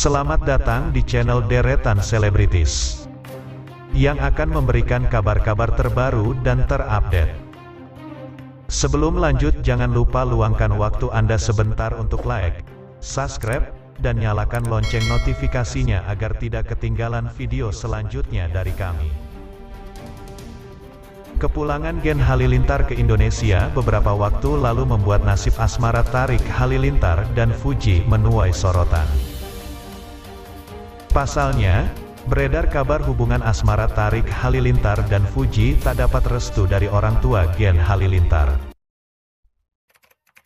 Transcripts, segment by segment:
Selamat datang di channel Deretan Selebritis yang akan memberikan kabar-kabar terbaru dan terupdate. Sebelum lanjut jangan lupa luangkan waktu Anda sebentar untuk like, subscribe, dan nyalakan lonceng notifikasinya agar tidak ketinggalan video selanjutnya dari kami. Kepulangan Gen Halilintar ke Indonesia beberapa waktu lalu membuat nasib asmara Tarik Halilintar dan Fuji menuai sorotan. Pasalnya, beredar kabar hubungan asmara Tarik Halilintar dan Fuji tak dapat restu dari orang tua Gen Halilintar.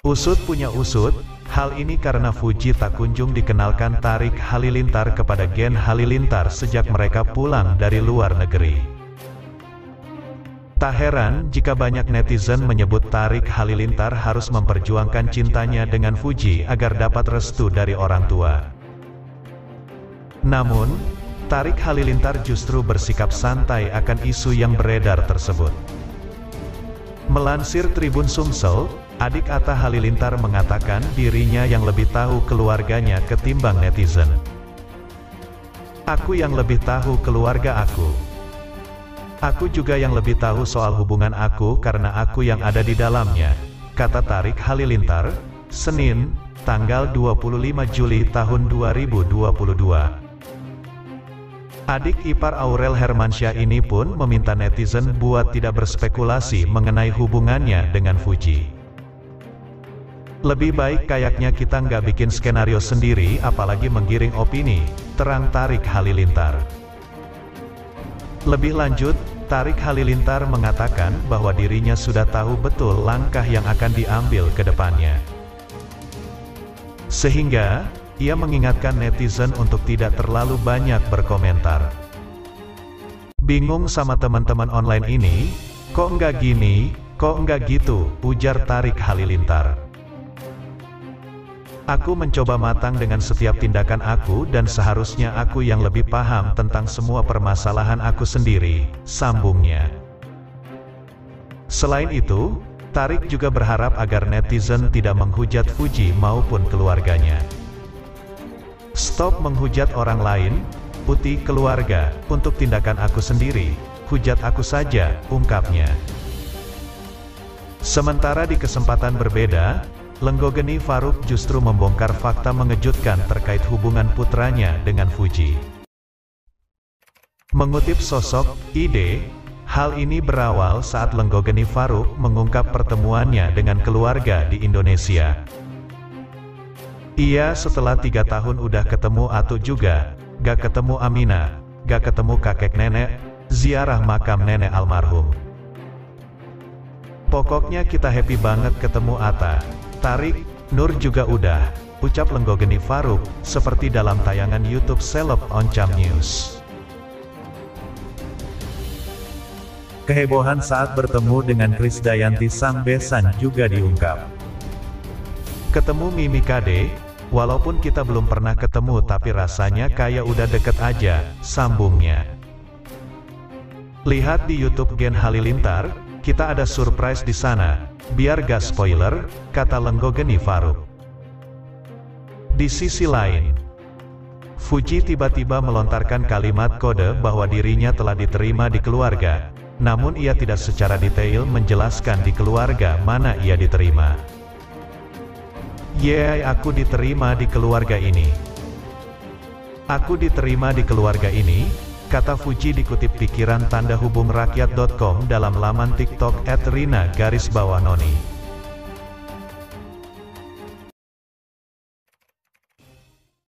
Usut punya usut, hal ini karena Fuji tak kunjung dikenalkan Tarik Halilintar kepada Gen Halilintar sejak mereka pulang dari luar negeri. Tak heran jika banyak netizen menyebut Tarik Halilintar harus memperjuangkan cintanya dengan Fuji agar dapat restu dari orang tua. Namun, Tarik Halilintar justru bersikap santai akan isu yang beredar tersebut. Melansir Tribun Sumsel, adik Atta Halilintar mengatakan dirinya yang lebih tahu keluarganya ketimbang netizen. Aku yang lebih tahu keluarga aku. Aku juga yang lebih tahu soal hubungan aku karena aku yang ada di dalamnya, kata Tarik Halilintar, Senin, tanggal 25 Juli tahun 2022. Adik ipar Aurel Hermansyah ini pun meminta netizen buat tidak berspekulasi mengenai hubungannya dengan Fuji. Lebih baik kayaknya kita nggak bikin skenario sendiri apalagi menggiring opini, terang Tarik Halilintar. Lebih lanjut, Tarik Halilintar mengatakan bahwa dirinya sudah tahu betul langkah yang akan diambil ke depannya. Sehingga, ia mengingatkan netizen untuk tidak terlalu banyak berkomentar. Bingung sama teman-teman online ini? Kok nggak gini, kok nggak gitu, ujar Tarik Halilintar. Aku mencoba matang dengan setiap tindakan aku dan seharusnya aku yang lebih paham tentang semua permasalahan aku sendiri, sambungnya. Selain itu, Tarik juga berharap agar netizen tidak menghujat Fuji maupun keluarganya. Stop menghujat orang lain, putih keluarga, untuk tindakan aku sendiri, hujat aku saja, ungkapnya. Sementara di kesempatan berbeda, Lenggogeni Faruk justru membongkar fakta mengejutkan terkait hubungan putranya dengan Fuji. Mengutip sosok, ide, hal ini berawal saat Lenggogeni Faruk mengungkap pertemuannya dengan keluarga di Indonesia. Iya setelah tiga tahun udah ketemu Atu juga, gak ketemu Amina, gak ketemu kakek nenek, ziarah makam nenek almarhum. Pokoknya kita happy banget ketemu Ata, Tarik, Nur juga udah, ucap Lenggogeni Faruk, seperti dalam tayangan YouTube Seleb Oncam News. Kehebohan saat bertemu dengan Krisdayanti Sang Besan juga diungkap. Ketemu Mimi Kade, walaupun kita belum pernah ketemu tapi rasanya kayak udah deket aja, sambungnya. Lihat di YouTube Gen Halilintar, kita ada surprise di sana, biar gak spoiler, kata Lenggogeni Faruk. Di sisi lain, Fuji tiba-tiba melontarkan kalimat kode bahwa dirinya telah diterima di keluarga, namun ia tidak secara detail menjelaskan di keluarga mana ia diterima. Yeay aku diterima di keluarga ini. Aku diterima di keluarga ini, kata Fuji dikutip pikiran tanda hubung rakyat.com dalam laman TikTok @rina garis bawah noni.